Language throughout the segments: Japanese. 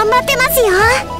頑張ってますよ。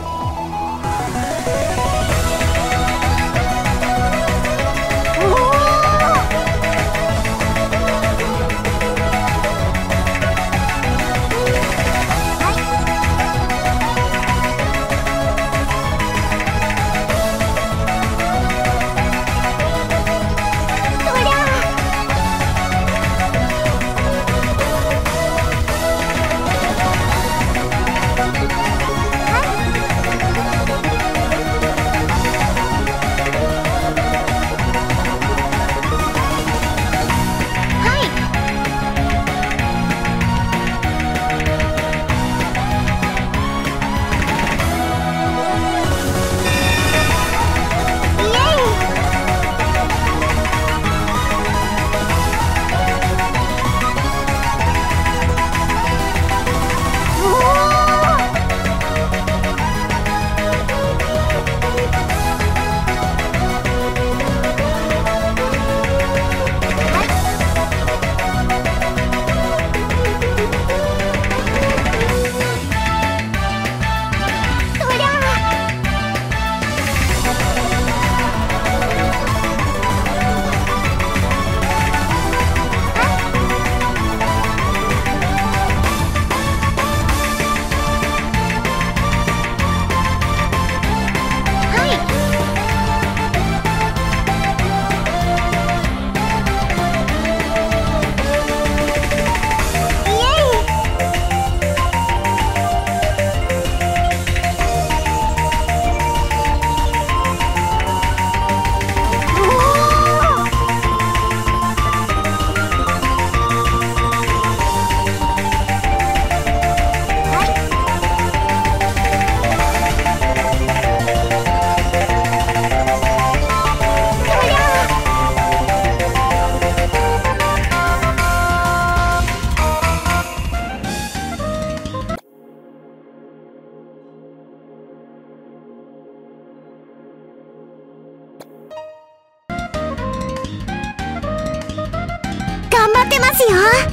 ますよ。